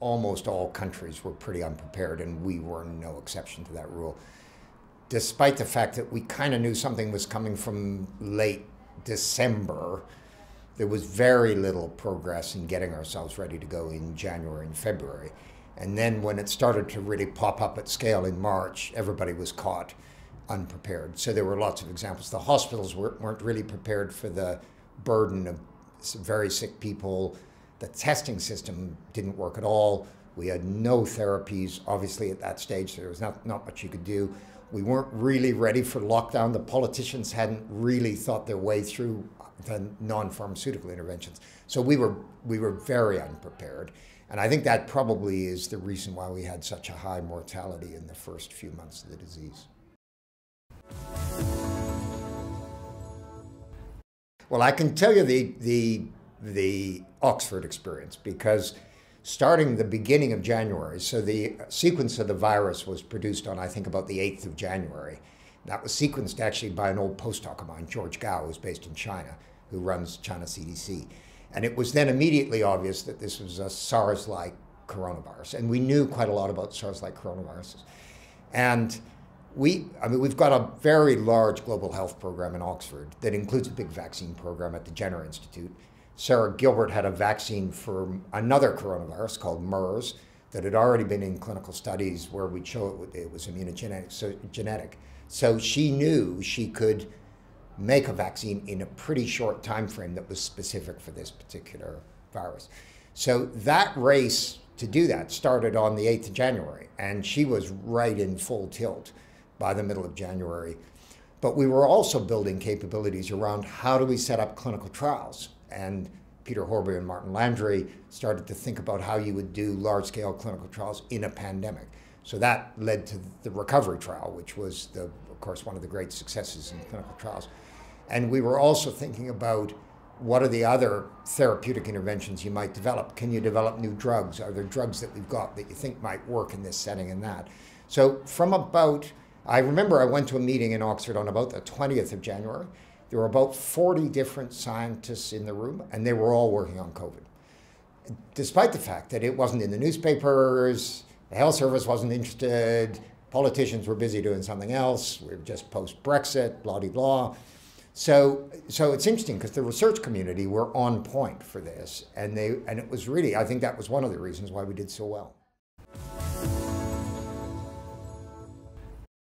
almost all countries were pretty unprepared, and we were no exception to that rule. Despite the fact that we kind of knew something was coming from late December, there was very little progress in getting ourselves ready to go in January and February. And then when it started to really pop up at scale in March, everybody was caught unprepared. So there were lots of examples. The hospitals weren't really prepared for the burden of very sick people. The testing system didn't work at all. We had no therapies, obviously, at that stage. There was not, not much you could do. We weren't really ready for lockdown. The politicians hadn't really thought their way through the non-pharmaceutical interventions. So we were we were very unprepared, and I think that probably is the reason why we had such a high mortality in the first few months of the disease. Well, I can tell you the the the Oxford experience because starting the beginning of January, so the sequence of the virus was produced on I think about the 8th of January. That was sequenced actually by an old postdoc of mine, George Gao, who's based in China, who runs China CDC. And it was then immediately obvious that this was a SARS-like coronavirus. And we knew quite a lot about SARS-like coronaviruses. And we, I mean, we've got a very large global health program in Oxford that includes a big vaccine program at the Jenner Institute. Sarah Gilbert had a vaccine for another coronavirus called MERS that had already been in clinical studies where we'd show it, it was immunogenic. So, genetic. so she knew she could make a vaccine in a pretty short time frame that was specific for this particular virus. So that race to do that started on the 8th of January, and she was right in full tilt by the middle of January. But we were also building capabilities around how do we set up clinical trials. And Peter Horby and Martin Landray started to think about how you would do large scale clinical trials in a pandemic. So that led to the recovery trial, which was, the, of course, one of the great successes in clinical trials. And we were also thinking about what are the other therapeutic interventions you might develop? Can you develop new drugs? Are there drugs that we've got that you think might work in this setting and that? So from about I remember I went to a meeting in Oxford on about the 20th of January. There were about 40 different scientists in the room, and they were all working on COVID. Despite the fact that it wasn't in the newspapers, the health service wasn't interested, politicians were busy doing something else, we are just post Brexit, blah, blah, blah. So, so it's interesting because the research community were on point for this, and they, and it was really, I think that was one of the reasons why we did so well.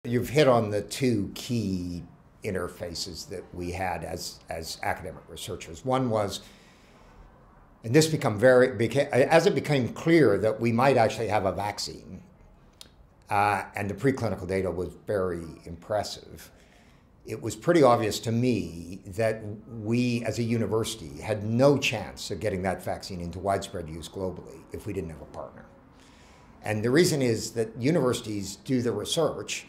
You've hit on the two key interfaces that we had as, as academic researchers. One was, and this become very, became, as it became clear that we might actually have a vaccine, uh, and the preclinical data was very impressive, it was pretty obvious to me that we as a university had no chance of getting that vaccine into widespread use globally if we didn't have a partner. And the reason is that universities do the research,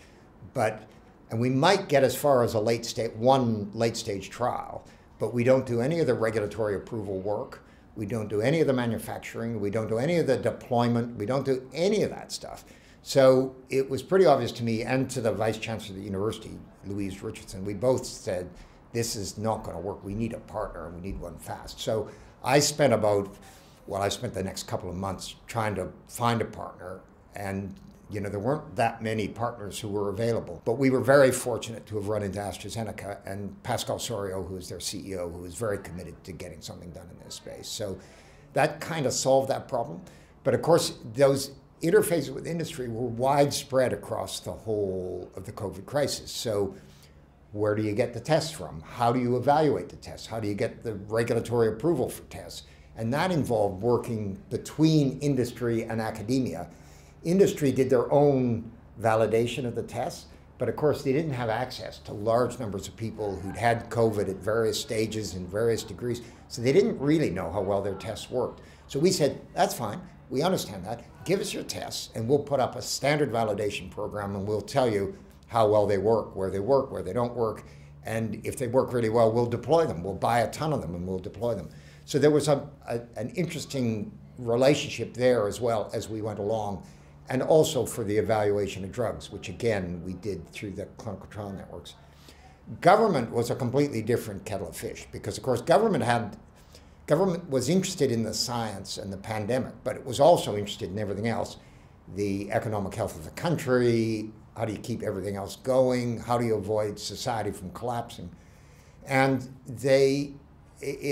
but and we might get as far as a late state one late stage trial, but we don't do any of the regulatory approval work. We don't do any of the manufacturing. We don't do any of the deployment. We don't do any of that stuff. So it was pretty obvious to me and to the vice chancellor of the university, Louise Richardson. We both said, this is not going to work. We need a partner and we need one fast. So I spent about, well, I spent the next couple of months trying to find a partner and you know, there weren't that many partners who were available. But we were very fortunate to have run into AstraZeneca and Pascal Soriot, who is their CEO, who was very committed to getting something done in this space. So that kind of solved that problem. But of course, those interfaces with industry were widespread across the whole of the COVID crisis. So where do you get the tests from? How do you evaluate the tests? How do you get the regulatory approval for tests? And that involved working between industry and academia industry did their own validation of the tests, but of course they didn't have access to large numbers of people who'd had COVID at various stages and various degrees, so they didn't really know how well their tests worked. So we said, that's fine, we understand that. Give us your tests, and we'll put up a standard validation program, and we'll tell you how well they work, where they work, where they don't work, and if they work really well, we'll deploy them. We'll buy a ton of them, and we'll deploy them. So there was a, a an interesting relationship there as well as we went along and also for the evaluation of drugs, which again we did through the clinical trial networks. Government was a completely different kettle of fish because, of course, government had government was interested in the science and the pandemic, but it was also interested in everything else the economic health of the country, how do you keep everything else going, how do you avoid society from collapsing. And they,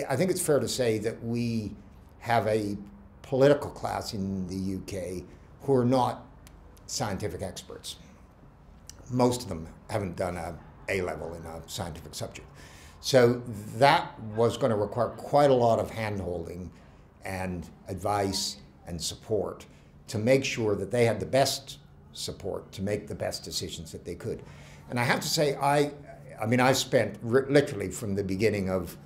I think it's fair to say that we have a political class in the UK who are not scientific experts. Most of them haven't done a A level in a scientific subject. So that was going to require quite a lot of handholding and advice and support to make sure that they had the best support to make the best decisions that they could. And I have to say, I, I mean, I spent literally from the beginning of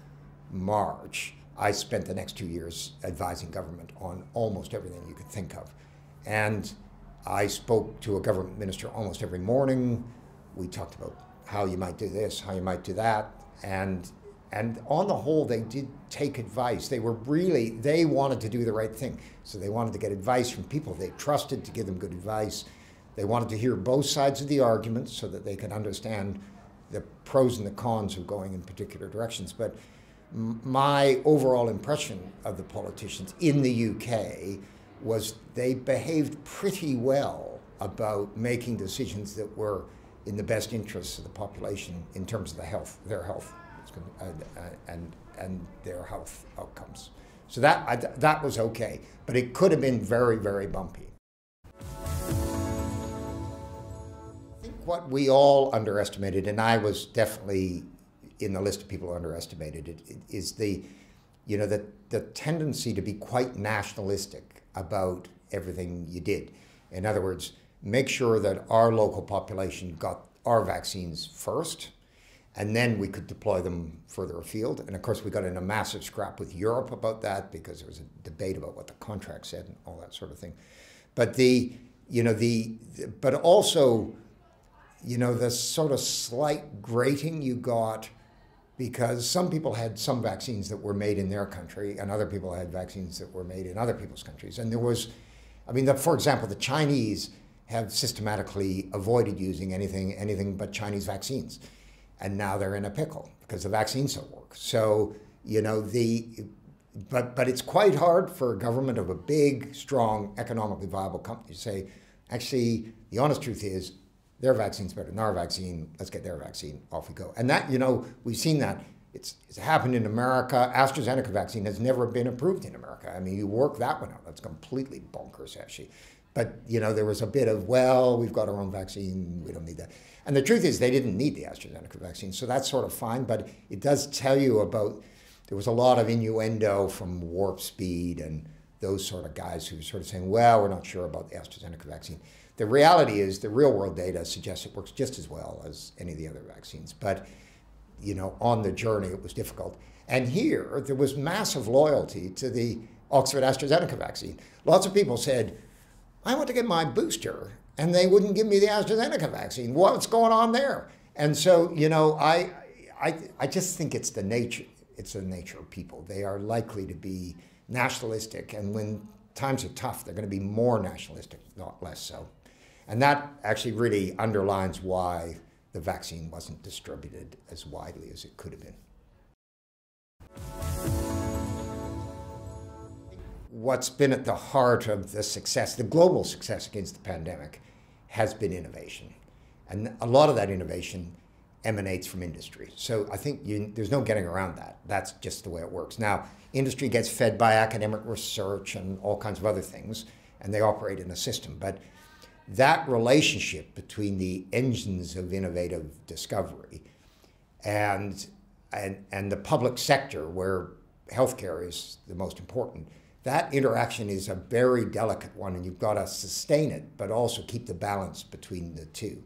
March, I spent the next two years advising government on almost everything you could think of. And I spoke to a government minister almost every morning. We talked about how you might do this, how you might do that and and on the whole, they did take advice. They were really they wanted to do the right thing, so they wanted to get advice from people they trusted to give them good advice. They wanted to hear both sides of the argument so that they could understand the pros and the cons of going in particular directions. But my overall impression of the politicians in the UK was they behaved pretty well about making decisions that were in the best interests of the population in terms of the health, their health, and, and, and their health outcomes. So that, that was okay, but it could have been very, very bumpy. I think what we all underestimated, and I was definitely in the list of people who underestimated it, is the, you know, the, the tendency to be quite nationalistic about everything you did. In other words, make sure that our local population got our vaccines first, and then we could deploy them further afield. And of course, we got in a massive scrap with Europe about that because there was a debate about what the contract said and all that sort of thing. But the, you know, the, but also, you know, the sort of slight grating you got because some people had some vaccines that were made in their country and other people had vaccines that were made in other people's countries. And there was, I mean, the, for example, the Chinese have systematically avoided using anything anything but Chinese vaccines, and now they're in a pickle because the vaccines don't work. So you know the, but but it's quite hard for a government of a big, strong, economically viable company to say, actually, the honest truth is their vaccine's better than our vaccine. Let's get their vaccine. Off we go. And that you know we've seen that. It's, it's happened in America. AstraZeneca vaccine has never been approved in America. I mean, you work that one out. That's completely bonkers, actually. But you know, there was a bit of, well, we've got our own vaccine, we don't need that. And the truth is, they didn't need the AstraZeneca vaccine, so that's sort of fine. But it does tell you about there was a lot of innuendo from Warp Speed and those sort of guys who were sort of saying, well, we're not sure about the AstraZeneca vaccine. The reality is, the real world data suggests it works just as well as any of the other vaccines. But you know, on the journey, it was difficult. And here, there was massive loyalty to the Oxford AstraZeneca vaccine. Lots of people said, I want to get my booster and they wouldn't give me the AstraZeneca vaccine. What's going on there? And so, you know, I, I, I just think it's the nature, it's the nature of people. They are likely to be nationalistic, and when times are tough, they're going to be more nationalistic, not less so. And that actually really underlines why the vaccine wasn't distributed as widely as it could have been. what's been at the heart of the success, the global success against the pandemic, has been innovation. And a lot of that innovation emanates from industry. So I think you, there's no getting around that. That's just the way it works. Now, industry gets fed by academic research and all kinds of other things, and they operate in a system. But that relationship between the engines of innovative discovery and, and, and the public sector, where healthcare is the most important, that interaction is a very delicate one, and you've got to sustain it, but also keep the balance between the two.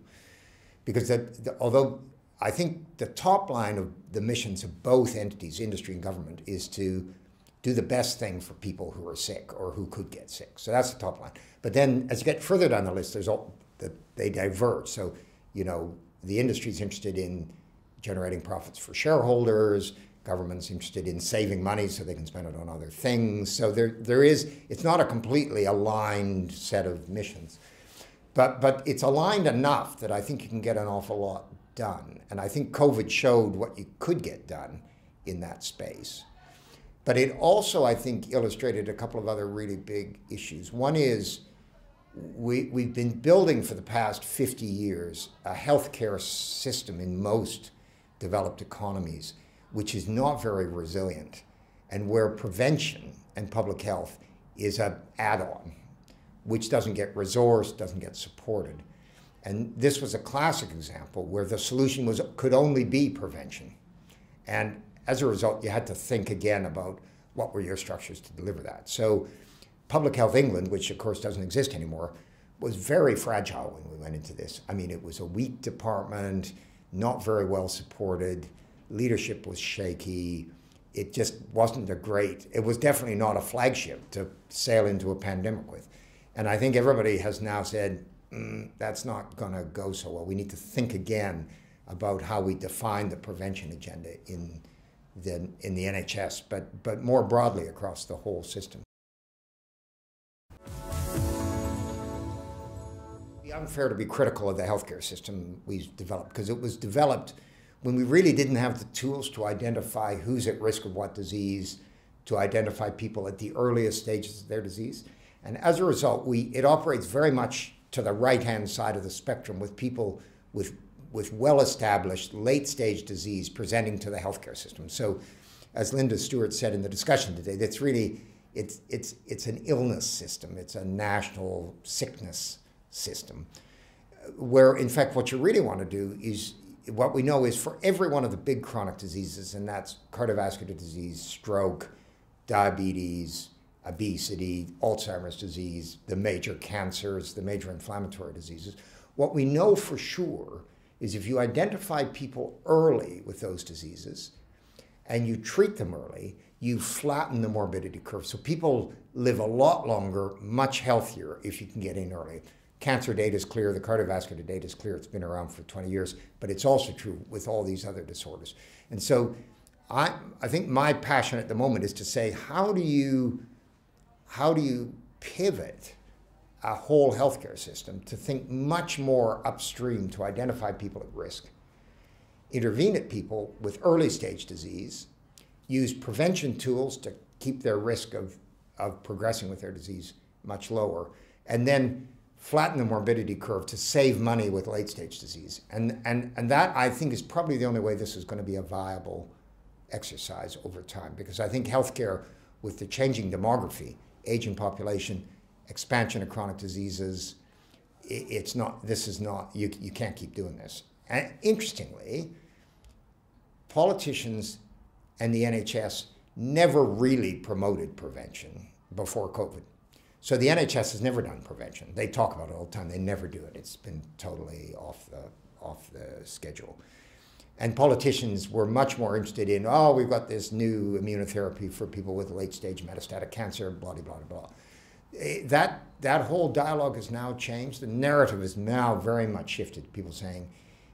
Because the, the, although I think the top line of the missions of both entities, industry and government, is to do the best thing for people who are sick or who could get sick. So that's the top line. But then as you get further down the list, there's all that they diverge. So, you know, the industry is interested in generating profits for shareholders government's interested in saving money so they can spend it on other things. So there, there is, it's not a completely aligned set of missions. But, but it's aligned enough that I think you can get an awful lot done. And I think COVID showed what you could get done in that space. But it also, I think, illustrated a couple of other really big issues. One is we, we've been building for the past 50 years a healthcare system in most developed economies, which is not very resilient, and where prevention and public health is an add on, which doesn't get resourced, doesn't get supported. And this was a classic example where the solution was could only be prevention. And as a result, you had to think again about what were your structures to deliver that. So Public Health England, which of course doesn't exist anymore, was very fragile when we went into this. I mean, it was a weak department, not very well supported, leadership was shaky. It just wasn't a great, it was definitely not a flagship to sail into a pandemic with. And I think everybody has now said, mm, that's not going to go so well. We need to think again about how we define the prevention agenda in the, in the NHS, but, but more broadly across the whole system. It's unfair to be critical of the healthcare system we've developed because it was developed when we really didn't have the tools to identify who's at risk of what disease, to identify people at the earliest stages of their disease. And as a result, we, it operates very much to the right hand side of the spectrum with people with with well established late stage disease presenting to the healthcare system. So, as Linda Stewart said in the discussion today, that's really it's, it's, it's an illness system, it's a national sickness system. Where, in fact, what you really want to do is what we know is for every one of the big chronic diseases, and that's cardiovascular disease, stroke, diabetes, obesity, Alzheimer's disease, the major cancers, the major inflammatory diseases, what we know for sure is if you identify people early with those diseases and you treat them early, you flatten the morbidity curve. So people live a lot longer, much healthier if you can get in early. Cancer data is clear, the cardiovascular data is clear, it's been around for 20 years, but it's also true with all these other disorders. And so I, I think my passion at the moment is to say, how do you, how do you pivot a whole healthcare system to think much more upstream to identify people at risk, intervene at people with early stage disease, use prevention tools to keep their risk of, of progressing with their disease much lower, and then flatten the morbidity curve to save money with late stage disease. And, and, and that, I think, is probably the only way this is going to be a viable exercise over time, because I think healthcare, with the changing demography, aging population, expansion of chronic diseases. It's not, this is not, you, you can't keep doing this. And interestingly, politicians and the NHS never really promoted prevention before COVID. So the NHS has never done prevention. They talk about it all the time. They never do it. It's been totally off the, off the schedule. And politicians were much more interested in, oh, we've got this new immunotherapy for people with late stage metastatic cancer, blah, blah, blah, blah. Eh, that that whole dialogue has now changed. The narrative is now very much shifted. People saying,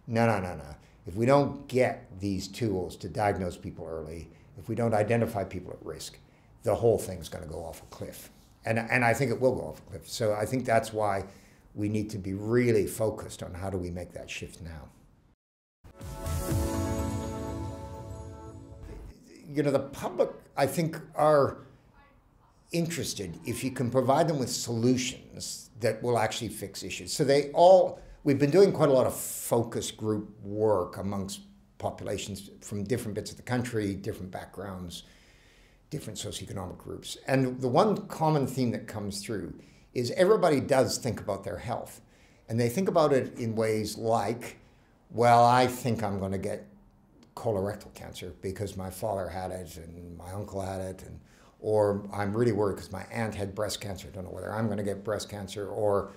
no, no, no, no. If we don't get these tools to diagnose people early, if we don't identify people at risk, the whole thing's going to go off a cliff. And, and I think it will go off a cliff. So I think that's why we need to be really focused on how do we make that shift now. You know, the public, I think, are interested if you can provide them with solutions that will actually fix issues. So they all, we've been doing quite a lot of focus group work amongst populations from different bits of the country, different backgrounds, different socioeconomic groups. And the one common theme that comes through is everybody does think about their health. And they think about it in ways like, well, I think I'm going to get colorectal cancer because my father had it and my uncle had it and or I'm really worried because my aunt had breast cancer. I don't know whether I'm going to get breast cancer, or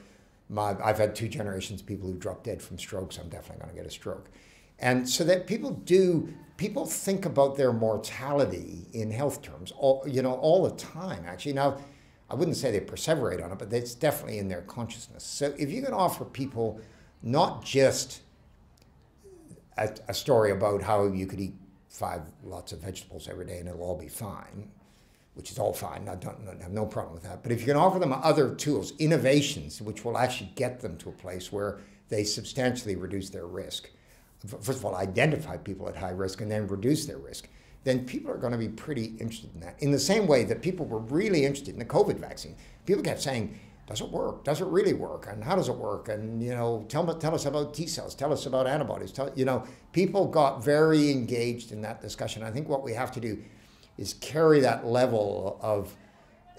my, I've had two generations of people who dropped dead from strokes. I'm definitely going to get a stroke. And so that people do, people think about their mortality in health terms, all, you know, all the time, actually. Now, I wouldn't say they perseverate on it, but it's definitely in their consciousness. So if you can offer people not just a, a story about how you could eat five lots of vegetables every day and it'll all be fine, which is all fine. I don't, I have no problem with that. But if you can offer them other tools, innovations, which will actually get them to a place where they substantially reduce their risk. First of all, identify people at high risk and then reduce their risk. then people are going to be pretty interested in that. In the same way that people were really interested in the COVID vaccine, people kept saying, does it work? Does it really work? And how does it work? And you know, tell, tell us about T cells. Tell us about antibodies. Tell, you know, people got very engaged in that discussion. I think what we have to do is carry that level of,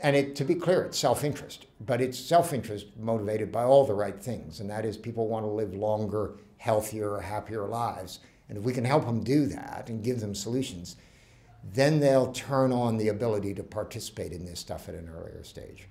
and it, to be clear, it's self-interest, but it's self-interest motivated by all the right things, and that is people want to live longer, healthier, happier lives. And if we can help them do that and give them solutions, then they'll turn on the ability to participate in this stuff at an earlier stage.